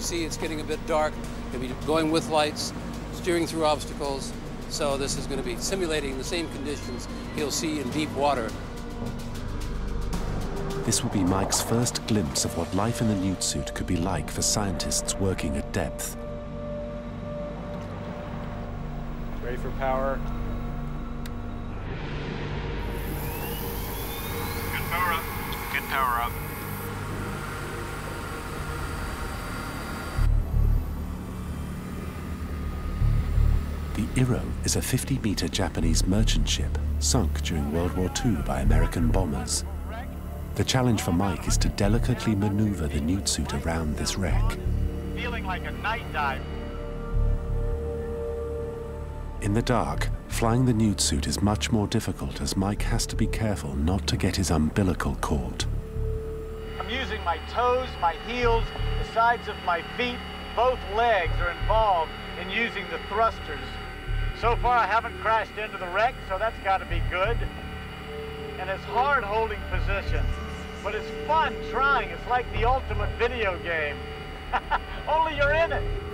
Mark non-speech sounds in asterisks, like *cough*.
can see, it's getting a bit dark. You'll be going with lights, steering through obstacles. So this is going to be simulating the same conditions he'll see in deep water. This will be Mike's first glimpse of what life in the newt suit could be like for scientists working at depth. Ready for power. Good power up. Good power up. The Iro is a 50-meter Japanese merchant ship sunk during World War II by American bombers. The challenge for Mike is to delicately maneuver the newt suit around this wreck. Feeling like a night dive. In the dark, flying the newt suit is much more difficult as Mike has to be careful not to get his umbilical caught. I'm using my toes, my heels, the sides of my feet. Both legs are involved in using the thrusters. So far, I haven't crashed into the wreck, so that's got to be good. And it's hard holding position, but it's fun trying. It's like the ultimate video game. *laughs* Only you're in it.